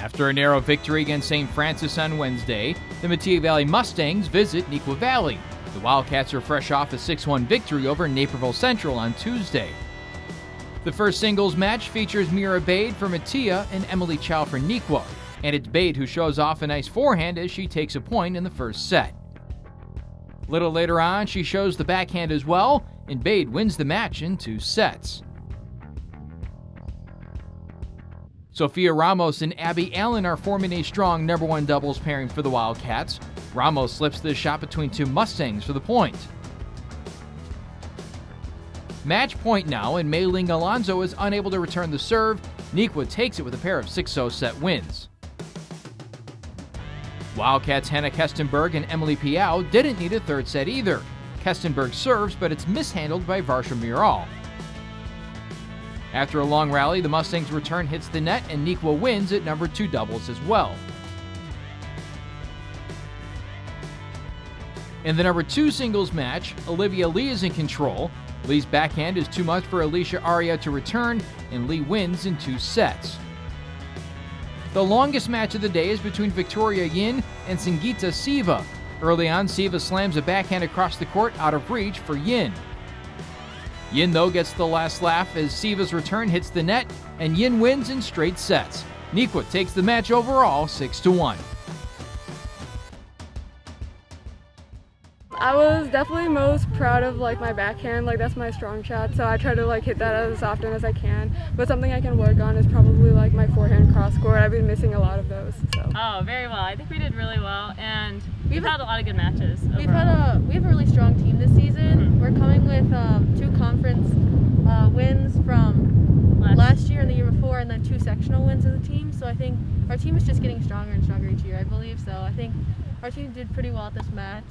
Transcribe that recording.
After a narrow victory against St. Francis on Wednesday, the Metea Valley Mustangs visit Neuqua Valley. The Wildcats are fresh off a 6 1 victory over Naperville Central on Tuesday. The first singles match features Meera Baid for Metea and Emily Chiou for Neuqua, and it's Baid who shows off a nice forehand as she takes a point in the first set. A little later on, she shows the backhand as well, and Baid wins the match in two sets. Sofia Ramos and Abby Allen are forming a strong number one doubles pairing for the Wildcats. Ramos slips the shot between two Mustangs for the point. Match point now, and Mayling Alonso is unable to return the serve. Neuqua takes it with a pair of 6 0 set wins. Wildcats Hannah Kestenberg and Emily Piao didn't need a third set either. Kestenberg serves, but it's mishandled by Varsha Miral. After a long rally, the Mustangs' return hits the net and Neuqua wins at number two doubles as well. In the number two singles match, Olivia Lee is in control. Lee's backhand is too much for Alicia Aria to return, and Lee wins in two sets. The longest match of the day is between Victoria Yin and Singita Siva. Early on, Siva slams a backhand across the court out of reach for Yin. Yin, though, gets the last laugh as Siva's return hits the net, and Yin wins in straight sets. Neuqua takes the match overall 6 to 1. I was definitely most proud of like my backhand, like that's my strong shot, so I try to like hit that as often as I can. But something I can work on is probably like my forehand cross court. I've been missing a lot of those. So. Oh, very well. I think we did really well, and we've, we've had a lot of good matches. We've had a we have a really strong team this season. Mm -hmm. We're coming with um, two conference uh, wins from last. last year and the year before, and then two sectional wins as a team. So I think our team is just getting stronger and stronger each year. I believe so. I think our team did pretty well at this match.